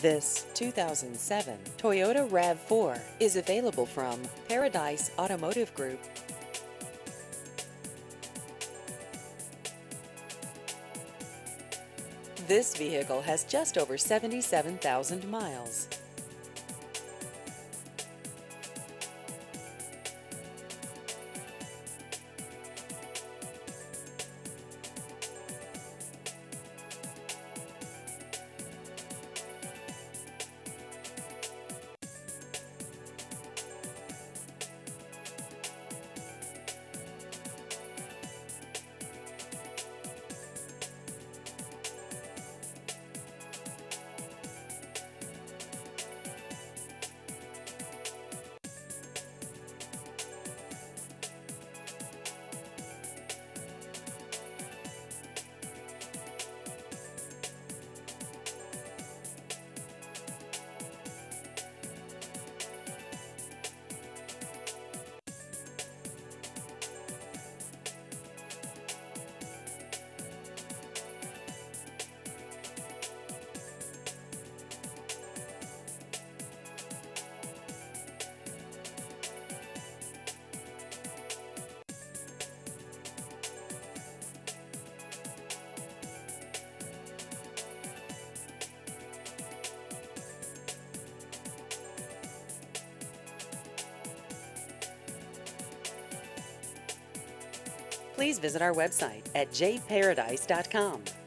This 2007 Toyota RAV4 is available from Paradise Automotive Group. This vehicle has just over 77,000 miles. Please visit our website at jparadise.com.